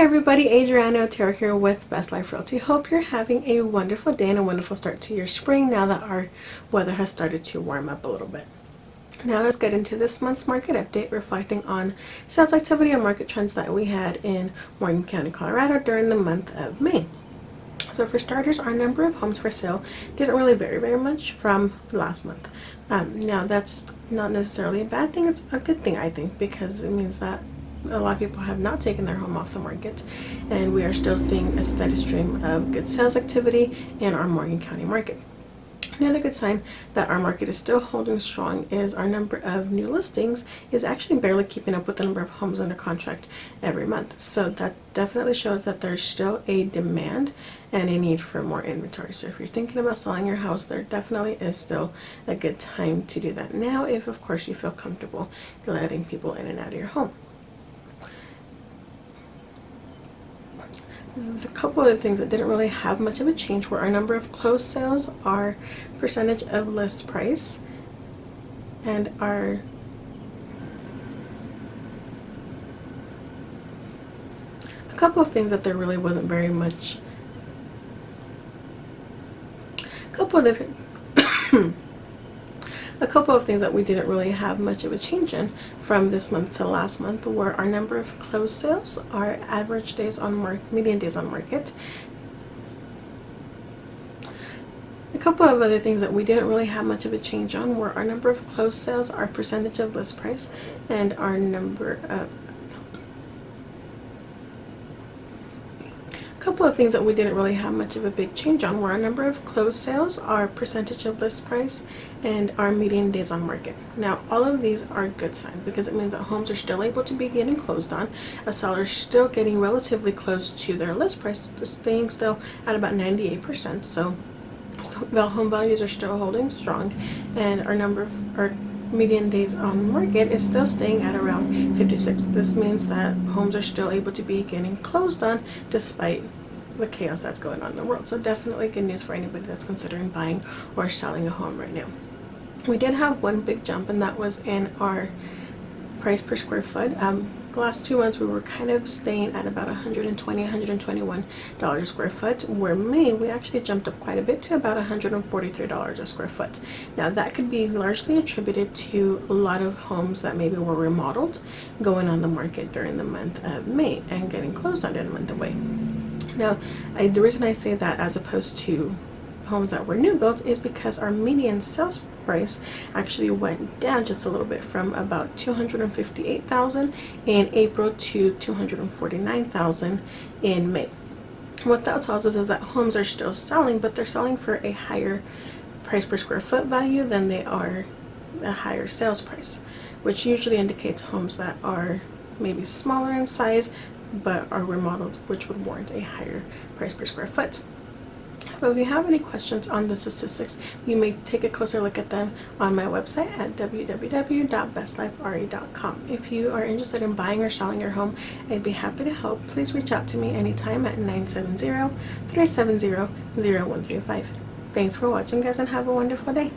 Hi everybody, Adriana Otero here with Best Life Realty. Hope you're having a wonderful day and a wonderful start to your spring now that our weather has started to warm up a little bit. Now let's get into this month's market update reflecting on sales activity and market trends that we had in Morgan County, Colorado during the month of May. So for starters, our number of homes for sale didn't really vary very much from last month. Um, now that's not necessarily a bad thing, it's a good thing I think because it means that a lot of people have not taken their home off the market and we are still seeing a steady stream of good sales activity in our Morgan County market. Another good sign that our market is still holding strong is our number of new listings is actually barely keeping up with the number of homes under contract every month. So that definitely shows that there's still a demand and a need for more inventory. So if you're thinking about selling your house, there definitely is still a good time to do that now if of course you feel comfortable letting people in and out of your home. The couple of things that didn't really have much of a change were our number of closed sales, our percentage of list price, and our a couple of things that there really wasn't very much a couple of different A couple of things that we didn't really have much of a change in from this month to last month were our number of closed sales, our average days on market, median days on market. A couple of other things that we didn't really have much of a change on were our number of closed sales, our percentage of list price, and our number of A couple of things that we didn't really have much of a big change on were our number of closed sales, our percentage of list price, and our median days on market. Now, all of these are good signs because it means that homes are still able to be getting closed on. A seller is still getting relatively close to their list price, staying still at about 98%. So, so home values are still holding strong, and our number of our median days on market is still staying at around 56. This means that homes are still able to be getting closed on despite the chaos that's going on in the world. So definitely good news for anybody that's considering buying or selling a home right now. We did have one big jump and that was in our price per square foot. Um, the last two months we were kind of staying at about 120 121 dollars a square foot where May we actually jumped up quite a bit to about 143 dollars a square foot. Now that could be largely attributed to a lot of homes that maybe were remodeled going on the market during the month of May and getting closed on during the month of May. Now I, the reason I say that as opposed to homes that were new built is because our median sales price actually went down just a little bit from about 258,000 in April to 249,000 in May. What that tells us is that homes are still selling, but they're selling for a higher price per square foot value than they are a higher sales price, which usually indicates homes that are maybe smaller in size but are remodeled, which would warrant a higher price per square foot. But if you have any questions on the statistics, you may take a closer look at them on my website at www.bestlifere.com. If you are interested in buying or selling your home, I'd be happy to help. Please reach out to me anytime at 970-370-0135. Thanks for watching guys and have a wonderful day.